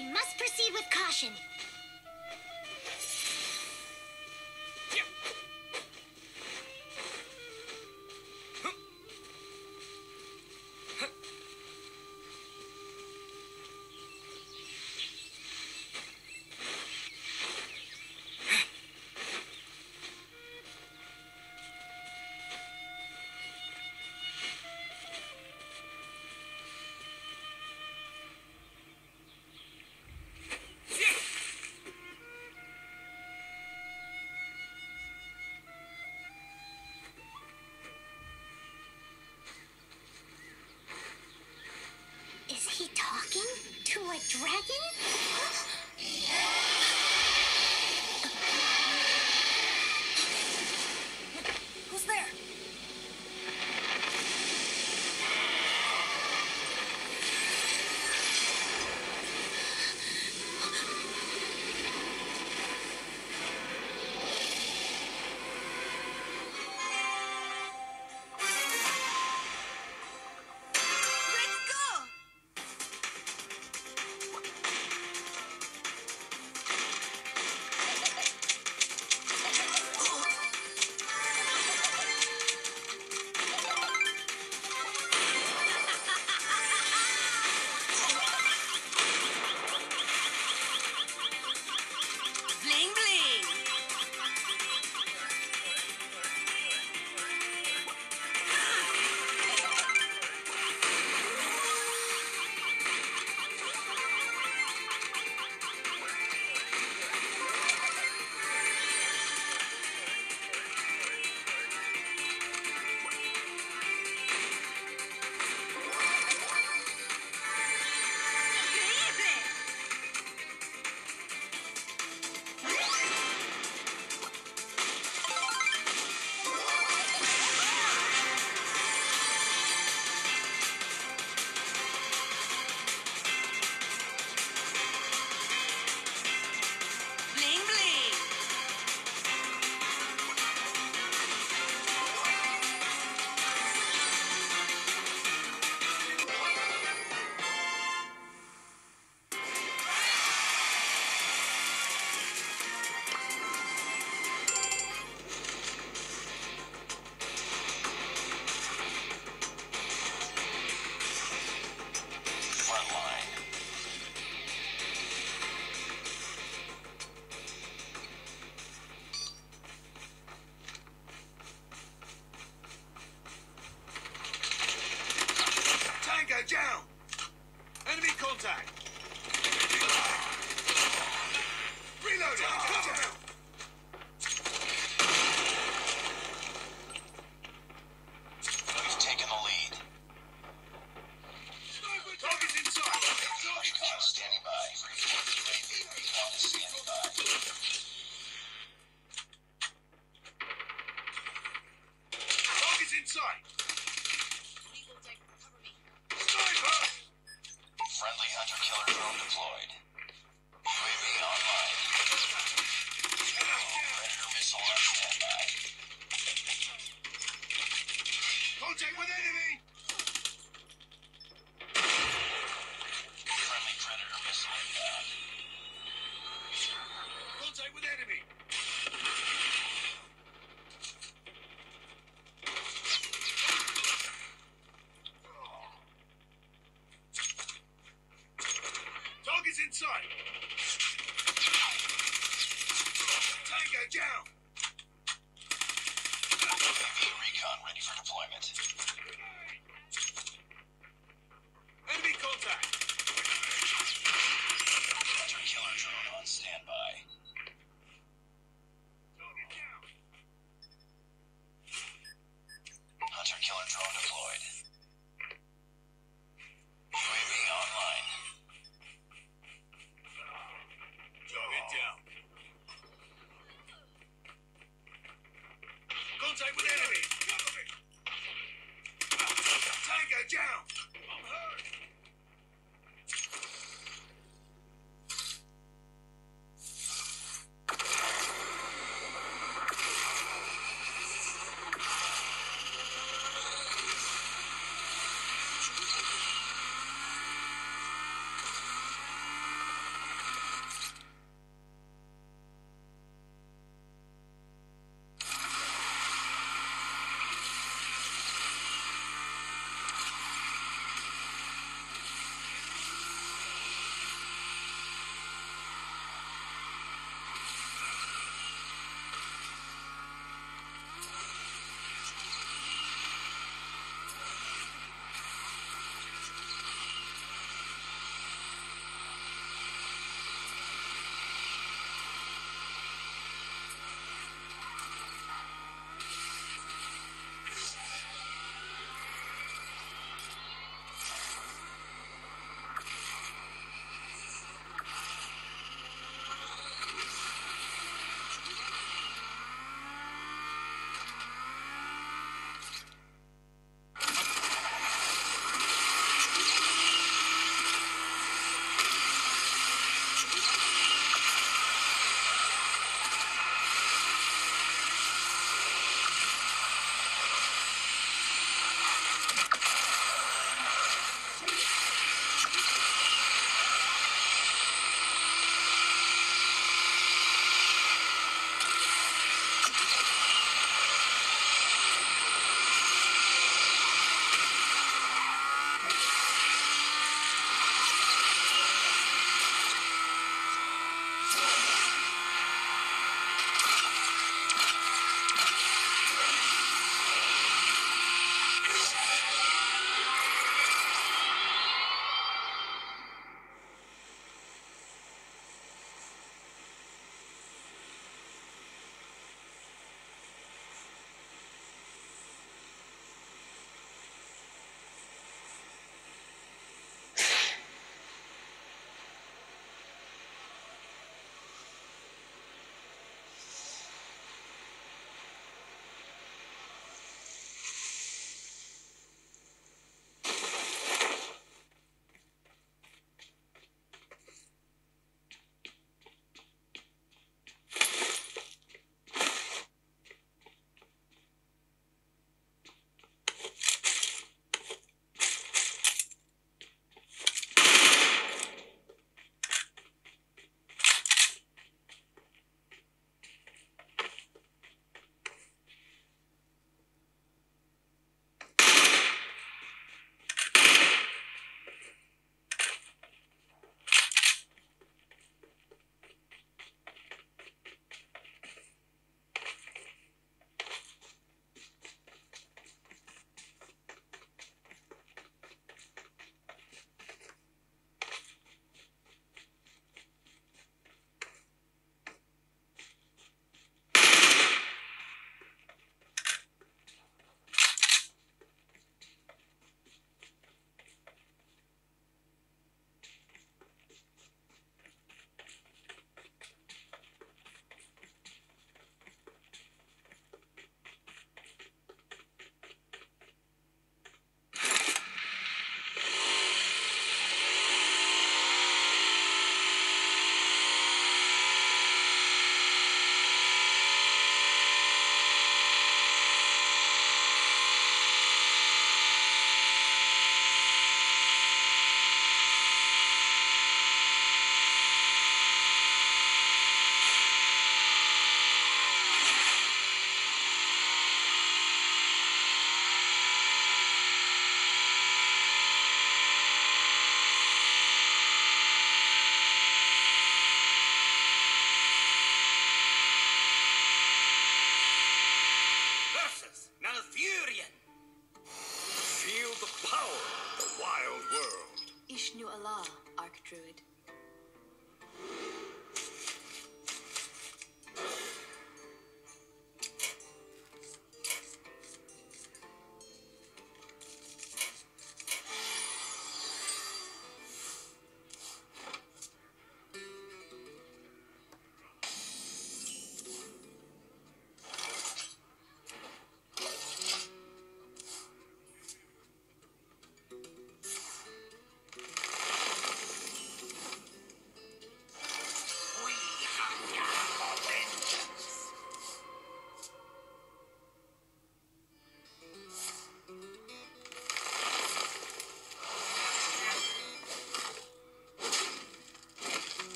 We must proceed with caution. like dragons? yeah! inside. ready for deployment. Enemy contact! Hunter killer drone on standby.